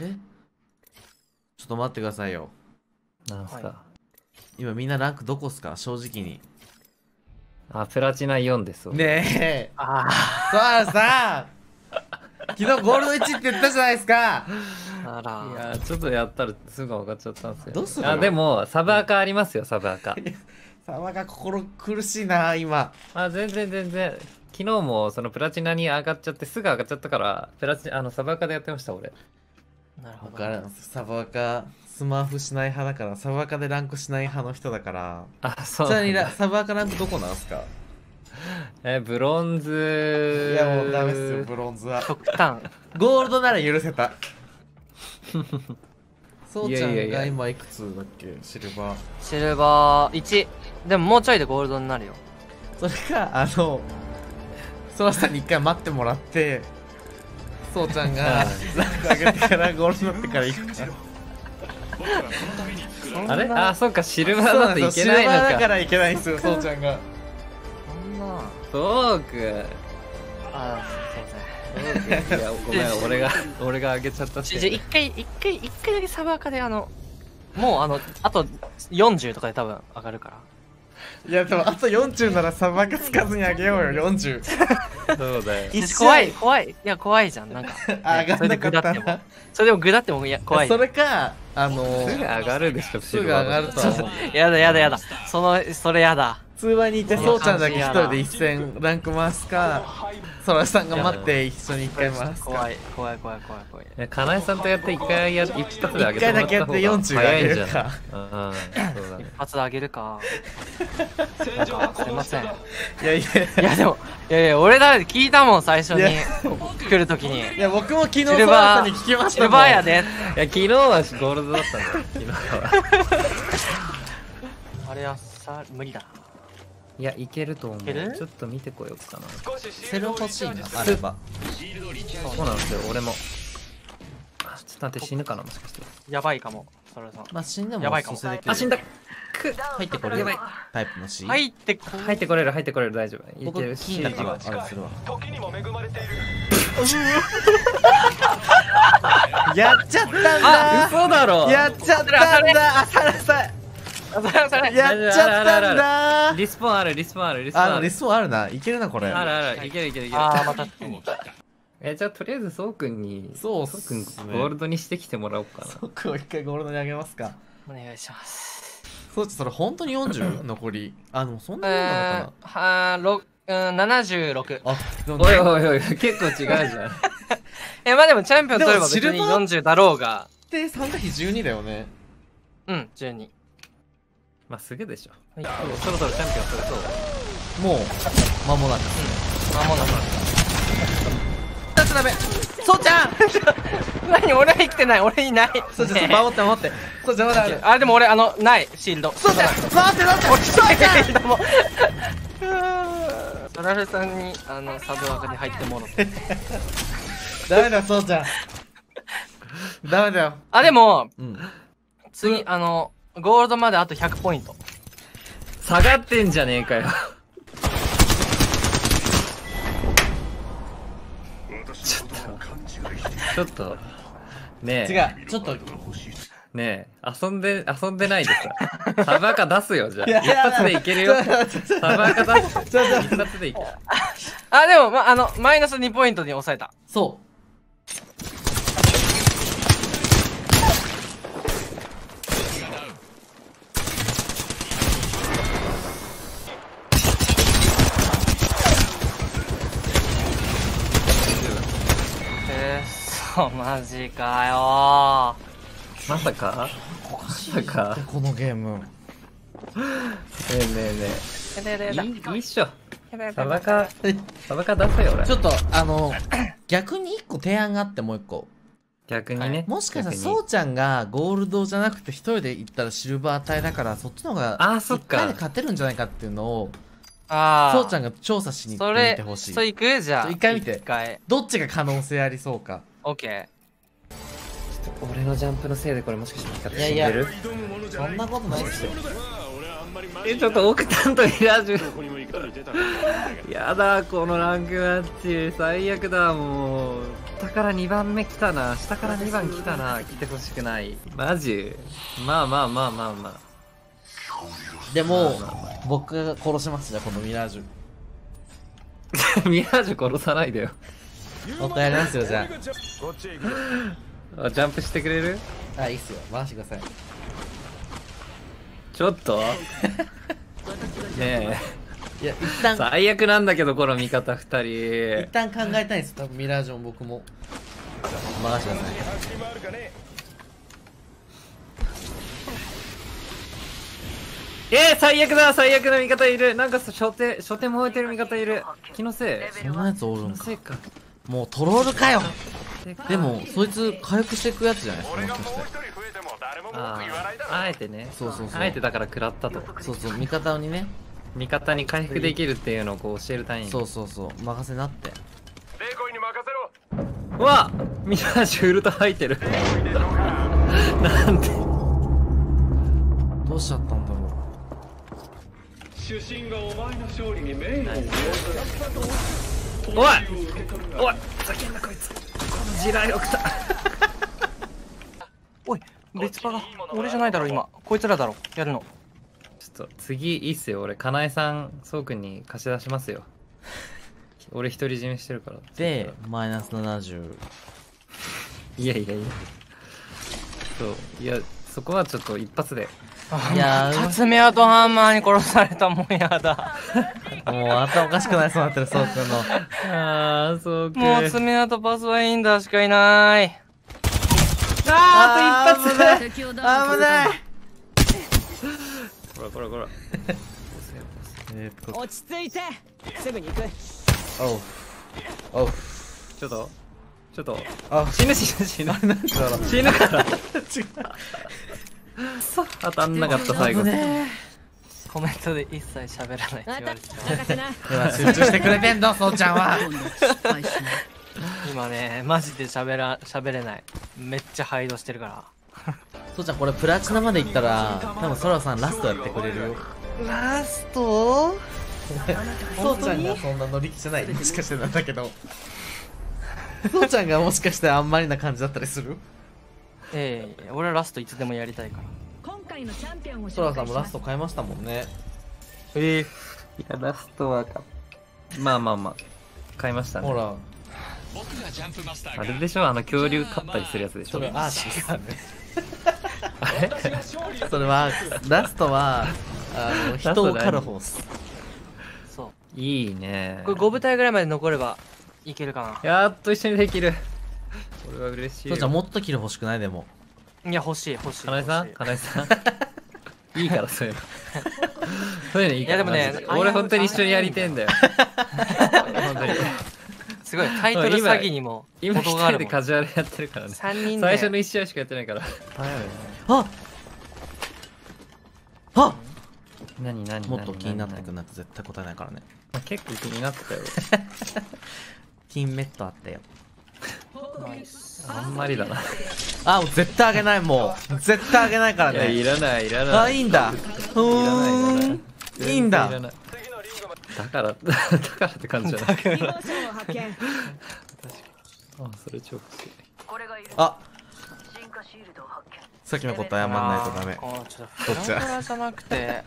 え？ちょっと待ってくださいよ。なんすか、はい。今みんなランクどこっすか？正直に。あプラチナ4ですねえ。あそうさ昨日ゴールド1って言ったじゃないですか。ああら。いやちょっとやったらすぐ上がっちゃったんですよ。どうするあでもサブアカありますよサブアカ。様が心苦しいな今。あ全然全然。昨日もそのプラチナに上がっちゃってすぐ上がっちゃったからプラチあのサブアカでやってました俺なるほどサバカスマーフしない派だからサバカでランクしない派の人だから。あそうちなみにラなんだサバカランクどこなんすか？えブロンズいやもうダメっすよブロンズは。極端。ゴールドなら許せた。そうちゃんいやいやいや。が今いくつだっけ？シルバー。シルバー1でももうちょいでゴールドになるよ。それかあのソラさんに一回待ってもらってそうちゃんが上げてからゴールドになってから行くからあれ？あそっかシルバーそうだといけないのシルバーだかからいけないんですよそうちゃんが。そんな。そうくあすいませんいやごめん俺が 俺が上げちゃったじゃじゃ一回一回一回だけサブアカであのもうあのあと40とかで多分上がるからいやでもあと40ならサバカつかずにあげようよ40そうだよ。怖い怖い。いや怖いじゃんなんか。あ上がんなかったそれで具だっても。なそれでも具だってもいや怖いそれかあのすぐ上がるでしょすぐ上がるとは。思うやだやだやだ。そのそれやだ。通話にいてそうちゃんだけ一人で一戦ランク回すかそらさんが待って一緒に一回回すか。怖い怖い怖い怖い怖い。えかなえさんとやって一回や一発で上げてもらった方が一回だけやって40早いんじゃ上げるか。ないうんそうだね一発であげるか。なんかすいませんいいや。いややでもいやいや俺だって聞いたもん最初に。いや。来るときに。いや僕も昨日シルバさんに聞きまーシしたもん。ルバーやで。いや昨日はゴールドだったんだよ昨日は。あれはさ無理だ。いやいけると思う。いける？ちょっと見てこようかな。セル欲しいなあれば。そうなんですよ俺も。あちょっと待って死ぬかなもしかして。やばいかもそれさんまあ死んでもやばいかも。あ死んだく。入ってこれるやばい。タイプの C 入ってこ入ってこれる。入ってこれる。大丈夫。い僕ける金だ。からあれする。わやっちゃったんだ。嘘だろ。やっちゃったんだ。あさらさそれ。それ。やっちゃったんだ。リスポーンあるリスポーンあるリスポーンある。あリスポンあるな。いけるなこれ。あるある。いけるいけるいける。ああまた。えじゃあとりあえずそうくんにそうっそうくんゴールドにしてきてもらおうかな。僕を一回ゴールドにあげますか。お願いしますそうそれ本当に 40? 残り？あでもそんうなになーんのかはーろうん76なあおいおいおい結構違うじゃん。えまあでもチャンピオン取れば別にでもシルバー40だろうが。で3対12だよね。うん12まあすぐでしょ。はい。そろそろチャンピオン取れそう。もう間もなく。まもなく2つダメそうちゃん。何俺生きてない。俺いない。そうちゃんね守って守って。そうちゃんまだあるあでも俺あのないシールドそうちゃん待って待って。そうちゃん。シールドもソラルさんにあのサブワークに入ってもらって。ダメだそうちゃん。ダメだよ。あでもうん。次あのゴールドまであと100ポイント。下がってんじゃねえかよちょっとねえ。違う。ちょっと。ねえ遊んで遊んでないでさサバカ出すよじゃあ。いやいや一発でいけるよ。サバカ出す一発でいけるあでも、ま、あのマイナス2ポイントに抑えたそえー、そうマジかよ。まさか？まさか？うこのゲーム。ねえねえねえ。いいいいっしょ。サバカ。サバカ出せよ俺。ちょっとあの 逆に1個提案があってもう1個。逆にね。もしかしたらそうちゃんがゴールドじゃなくて一人で行ったらシルバー帯だからそっちの方があーそっか。一回で勝てるんじゃないかっていうのをああそうちゃんが調査しに行ってほしい。それ行く？じゃあ一回見て。一回。どっちが可能性ありそうかオッケ俺のジャンプのせいでこれもしかしていやいや。そんなことないですよ。えちょっとオクタンとミラージュやだこのランクマッチ最悪だもう。下から2番目来たな。下から2番来たな。来てほしくない。マジ？まあまあまあまあまあ。でも僕が殺しますじゃあこのミラージュ。ミラージュ殺さないでよ僕やりますよじゃ あ。ジャンプしてくれる？ああいいっすよ。回してください。ちょっと？ねいや一え旦最悪なんだけどこの味方2一人旦考えたいんです。多分ミラージュも僕も。任してください。えー、最悪だ！最悪な味方いる。なんか初手初手燃えてる味方いる。気のせい？そんなやつおる気んか。のせいかもうトロールかよ。でもそいつ回復していくやつじゃないですかもしかして。あああえてね。そうそうそう。あえてだから食らったと。そうそう味方にね。味方に回復できるっていうのをこう教えるために。そうそうそう。任せなって。うわミラージュウルト入ってる。なんで？どうしちゃったんだろ主審がお前の勝利に名誉をおいおいふざけんなこいつ。この地雷を食った。おい別パが俺じゃないだろ今。こいつらだろ。やるの。ちょっと次いいっすよ。俺かなえさんそうくんに貸し出しますよ。俺独り占めしてるから。うでマイナス70いやいやいや。そう。いやそこはちょっと一発でいやータツメアとハンマーに殺されたもんやだ。もう頭おかしくなりそうになってるそうくんの。ああそうくんもう爪痕パスワインダーしかいない。あーあと一発。危ない。こらこらこら。えーっと落ち着いて。すぐに行く。おう。おう。ちょっと。ちょっと。あ死ぬ死ぬ死ぬ。死ぬから。違 当たんなかった最後。コメントで一切喋らないって言われて。た集中してくれてんのそうちゃんは。今ねマジで喋ら喋れない。めっちゃハイドしてるから。そうちゃんこれプラチナまでいったら多分ソラさんラストやってくれるよ。ラスト？そうちゃんがそんな乗り気じゃない。もしかしてなんだけど。そうちゃんがもしかしてあんまりな感じだったりする？ええ俺はラストいつでもやりたいから。今回のチャンピオンをソラさんもラスト変えましたもんね。ええ。いやラストはかまあまあまあ買いましたね。ほら。あれでしょあの恐竜勝ったりするやつでしょ。それアーシーさんね。あれそれはラストはあの人を狩る方っす。そう。いいね。これ5部隊ぐらいまで残ればいけるかやっと一緒にできるこれは嬉しいそうちゃんもっとキル欲しくない？でも。ないや欲しい欲しいかなえさん？かなえさん？いいからそういうの。そういうのいいからいやでもね俺本当に一緒にやりてんだよ。本当にすごいタイトル詐欺にも今一人で程があるもん。カジュアルやってるからね。3人で。最初の1試合しかやってないから。ああ何何もっと気になってくるんないと絶対答えないからね。結構気になってたよ。金メットあったよ あんまりだな。あもう絶対あげないもう。絶対あげないからいやいねらないいらない。あいいんだ。うん。いい。んだ。だから だからって感じじゃない。あそれ超欲しい。あ。さっきのこと謝んないとダメ。あーちょっちはくて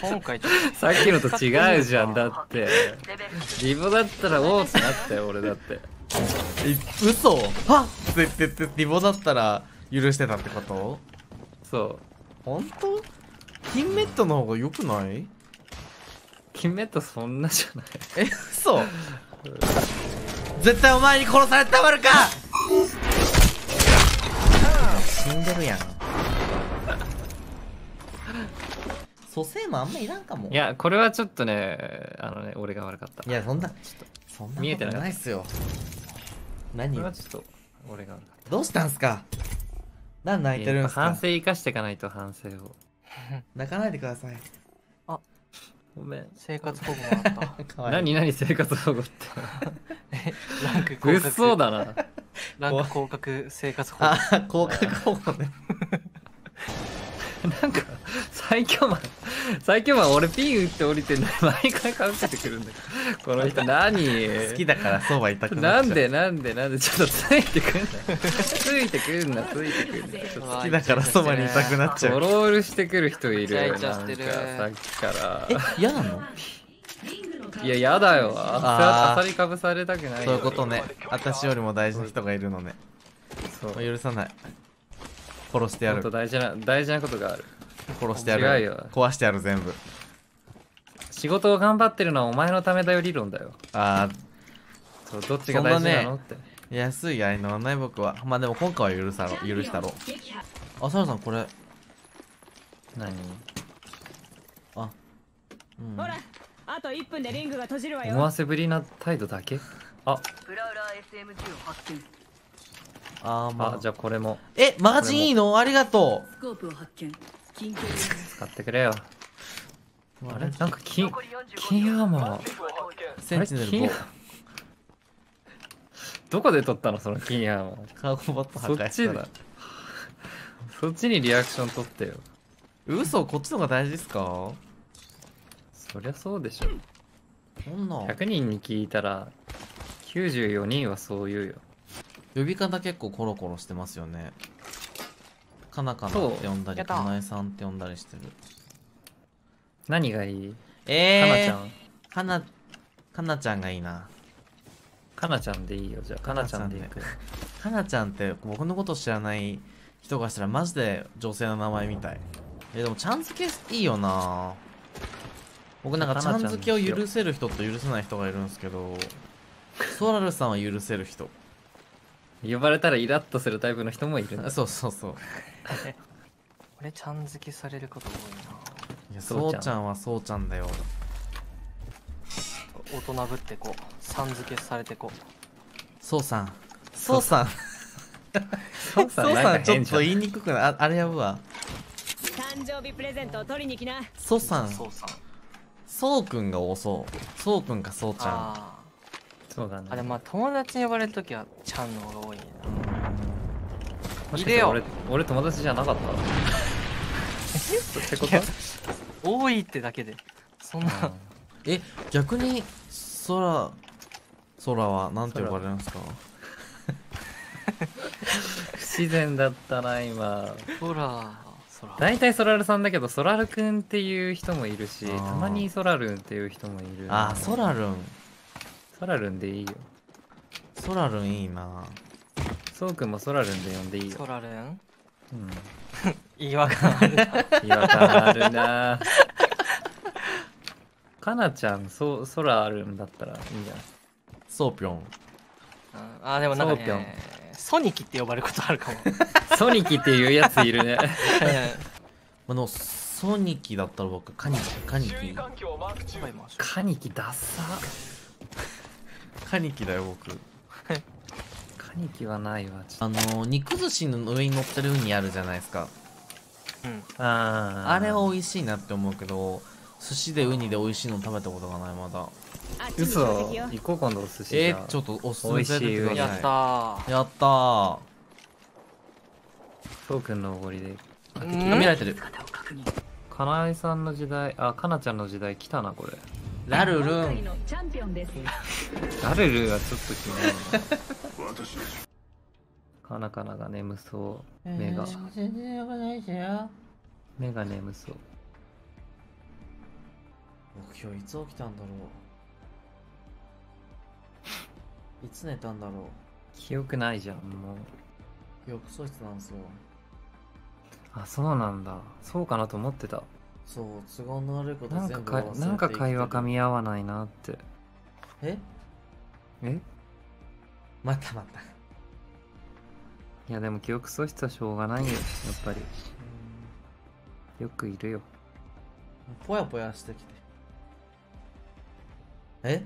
今回ちょっさっきのと違うじゃんだって。リボだったらおおってなったよ俺だってえ嘘？はっ。って言ってリボだったら許してたってこと？そう。本当？金メットの方が良くない？金メットそんなじゃない。え嘘？絶対お前に殺されてたまるか！死んでるやん。蘇生もあんまいらんかも。いやこれはちょっとねあのね俺が悪かった。いやそんなそんなこと見えてなかったないっすよ何？これはちょっと俺が悪かっどうしたんすか？何た泣いてるんすか？反省生かしていかないと反省を。泣かないでください。ごめん。生活保護もあった。かわいい。何何生活保護って。ランク降物格騒だな。ランク降格生活保護。あ広角保護ね。なんか最最強マン最強マン俺ピン打って降りてんのに毎回かぶせてくるんだけどこの人何？好きだからそうは痛くなっちゃう。なんでなんでなんで？ちょっとついてくんなついてくんなついてくんなちょっと好きだからそばにいたくなっちゃう。トロールしてくる人いるイよなんかさっきから。え嫌なの？いややだよ。あさりかぶされたくないよ。そういうことね。私よりも大事な人がいるのね。そう。許さない。殺してやもっとる大事な大事なことがある殺してやる。壊してやる全部。仕事を頑張ってるのはお前のためだよ理論だよ。あそうどっちが大事なのって。ー安い愛のはない僕は。まあでも今回は許さろ許したろあサラさんこれ。何？あ。うん。ほらあと1分でリングが閉じるわよ。思わせぶりな態度だけ？あ。あーまあ。あじゃあこれも。えマジいいの？ありがとスコープを発見使ってくれよ。うあれ？なんか金金アーマー。センチネルあれ金5どこで取ったの？その金アーマー。カーゴボット破壊したらそっちに。リアクション取ってよ。嘘？こっちの方が大事ですか？そりゃそうでしょ。そんな100人に聞いたら94人はそう言うよ。呼び方結構コロコロしてますよねかなかなって呼んだりかなえさんって呼んだりしてる。何がいい？かなえー、ちゃん。かなかなちゃんがいいな。かなちゃんでいいよじゃあ。かなちゃんでいく。かなちゃんって僕のこと知らない人がしたらマジで女性の名前みたい。えでもちゃん付けいいよな。僕なんかちゃん付けを許せる人と許せない人がいるんですけどソラルさんは許せる人呼ばれたらイラッとするタイプの人もいる。そうそうそう。俺ちゃん付けされること多いな。いやそちゃんそううちゃんはそうちゃんだよ。大人ぶってこうさん付けされてこう。そうさん。そうさん。そうさそうさんちょっ変じゃん。と言いにくくないああれやぶわ。誕生日プレゼントを取りに来な。そうさん。そうさん。そうくんが多そう。そうくんかそうちゃん。あそうだね。ーあれまあ友達に呼ばれるときはちゃんの方が多いなもしかして俺俺友達じゃなかったってこと？多いってだけで。そんな。え逆に空空はなんて呼ばれるんですか？不自然だったな今。ほらそら大体ソラルさんだけどソラルくんっていう人もいるしたまにソラルンっていう人もいるあソラルンソラルンでいいよ。ソラルンいいな。そうくんもソラルンで呼んでいいよ。ソラルン？うん。違和感あるな。違和感あるな。かなちゃんそソラルンだったらいいんじゃない？そうぴょんうん。あーでもなんかそうぴょんねソニキって呼ばれることあるかも。ソニキっていうやついるね。あのソニキだったら僕カニキカニキ。カニキダッサカニキだよ僕。カニキはないわあの肉寿司の上に乗ってるウニあるじゃないですか。ううん。とあー。あれは美味しいなって思うけど寿司でウニで美味しいの食べたことがないまだ。嘘。行こう今度お寿司じゃあ。えー、ちょっとおすすめされてくださいやったー。やったー。そうくんのおごりで。あ敵が見られてる。かなえさんの時代あかなちゃんの時代来たなこれラルルン。のチャンピオンですダルルはちょっと気になるな。かなかなが眠そう。目が。全然よくないですよ。目が眠そう。僕今日いつ起きたんだろう。いつ寝たんだろ記憶ないじゃんもうう。記憶喪失なんですよ。あそうなんだ。そうかなと思ってたそう都合の悪いことなん全部なんか会話噛み合わないなって。え？え？またまた。いやでも記憶喪失はしょうがないよやっぱり。よくいるよ。ぽやぽやしてきて。え？